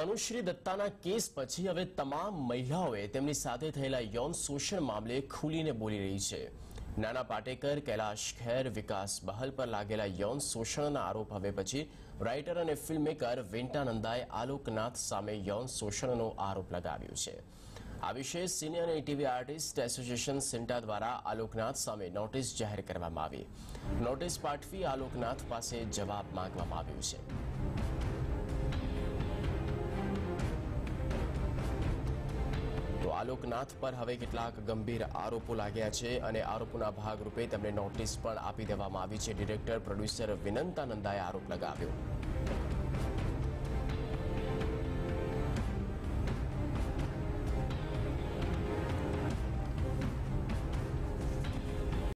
Tanushree દત્તાના case પછી હવે તમામ મહિલાઓએ તેમની સાથે થયેલા યૌન શોષણ મામલે ખુલીને બોલી રહી છે. નાના પાટેકર, કૈલાશ ખેર, વિકાસ બહલ પર લાગેલા યૌન શોષણના આરોપ હવે પછી રાઇટર અને ફિલ્મમેકર વેન્ટા નંદાએ આલોકનાથ સામે યૌન શોષણનો આરોપ લગાવ્યો છે. આ વિશે સિનિયર અને ટીવી આર્ટિસ્ટ એસોસિએશન સિન્ટા દ્વારા આલોકનાથ સામે નોટિસ જાહેર કરવામાં આવી. નોટિસ પાઠવી આલોકનાથ પાસે જવાબ માંગવામાં આવ્યો છે. આલોકનાથ પર હવે કેટલાક ગંભીર આરોપો લાગ્યા છે અને આરોપોના ભાગરૂપે તેમને નોટિસ પણ આપી દેવામાં આવી છે. ડિરેક્ટર, પ્રોડ્યુસર વિનંતા નંદાએ આરોપ લગાવ્યો.